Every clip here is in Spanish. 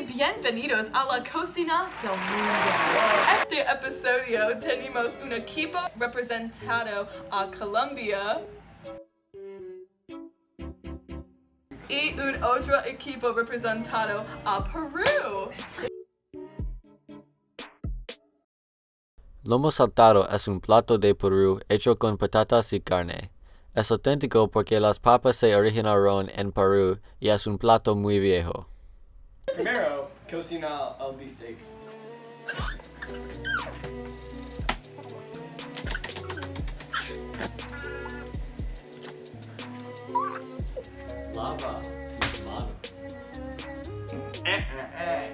bienvenidos a la cocina del mundo. Este episodio tenemos un equipo representado a Colombia y un otro equipo representado a Perú. Lomo saltado es un plato de Perú hecho con patatas y carne. Es auténtico porque las papas se originaron en Perú y es un plato muy viejo. Primero, cocina el bistec. Lava, mis manos. Eh, eh, eh.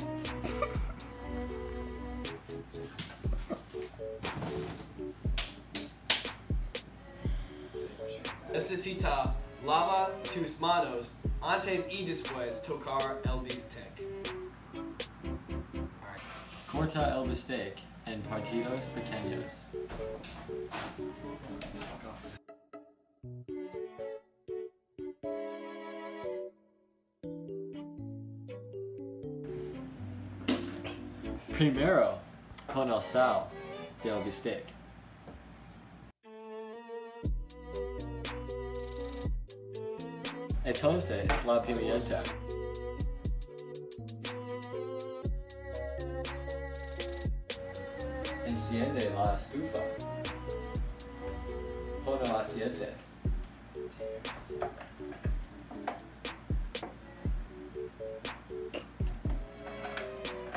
Necesita lava tus manos Ante's E displays Tokar Elbistek. Alright. Corta Elbistek and Partidos Pequeños. Primero, con el sal del bistec. Entonces, la pimienta. Enciende la estufa. Pon el aceite.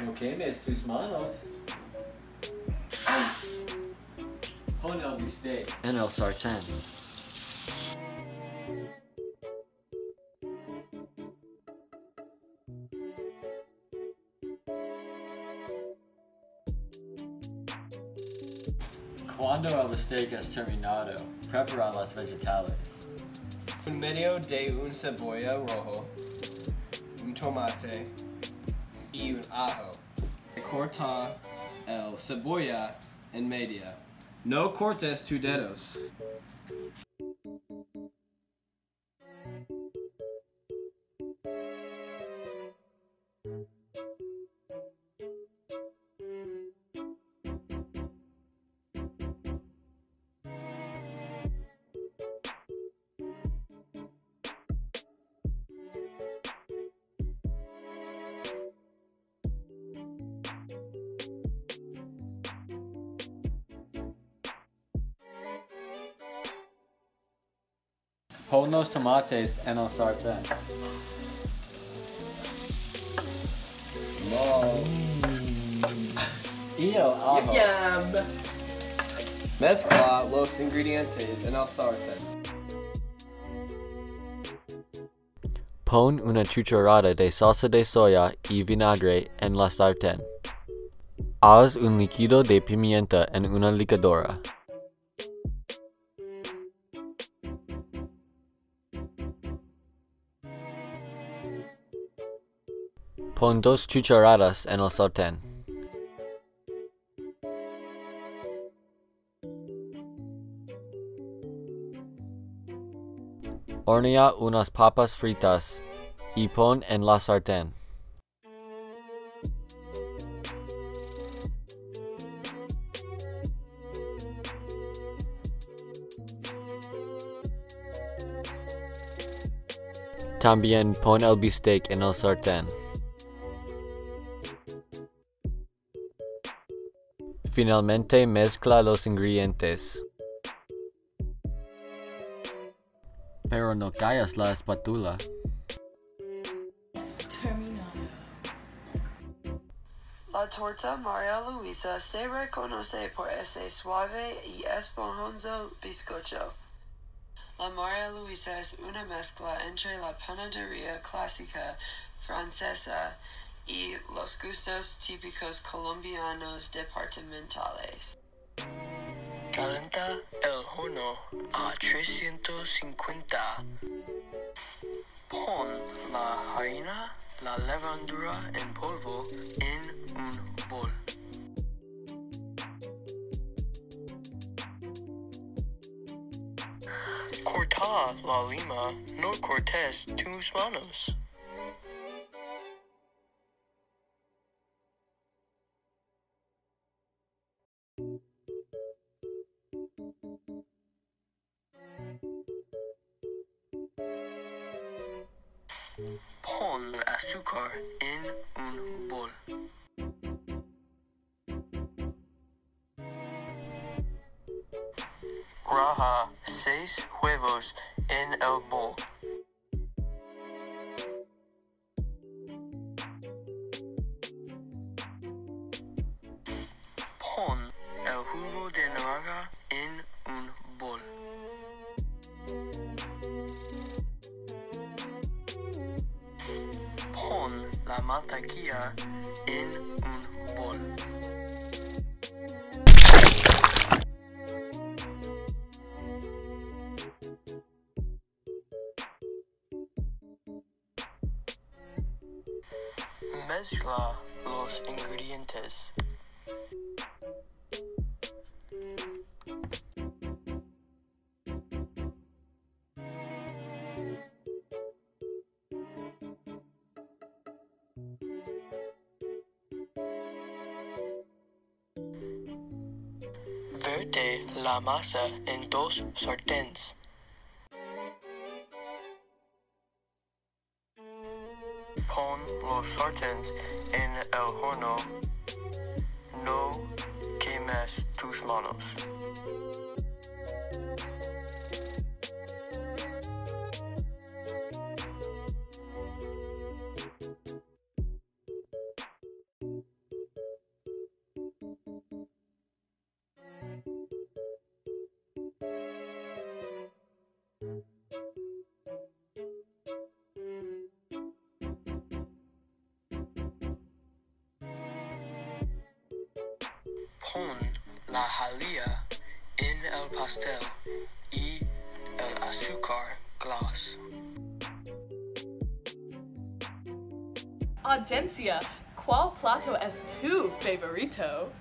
No quemes tus manos. Ah. Pon el bistec en el sartén. Cuando el bistec es terminado, prepara las vegetales. Un medio de un cebolla rojo, un tomate y un ajo. Corta el cebolla en media. No cortes tus dedos. Pon los tomates en el sartén. Mm. Y el ajo. Mezcla los ingredientes en el sartén. Pon una cucharada de salsa de soya y vinagre en la sartén. Haz un líquido de pimienta en una licuadora. Pon dos cucharadas en el sartén. Hornea unas papas fritas y pon en la sartén. También pon el bistec en el sartén. Finalmente mezcla los ingredientes. Pero no calles la espátula. La torta María Luisa se reconoce por ese suave y esponjoso bizcocho. La María Luisa es una mezcla entre la panadería clásica francesa y los gustos típicos colombianos departamentales. Calenta el horno a 350. Pon la harina, la levadura en polvo en un bol. Corta la lima, no cortes tus manos. Pon azúcar en un bol. Raja seis huevos en el bol. Pon el jugo de naranja en maltakia en un bol. Mezcla los ingredientes. La masa en dos sarténs. Pon los sarténs en el horno. No quemes tus manos. Pon la jalea en el pastel y el azúcar glass. Audencia, ¿cuál plato es tu favorito?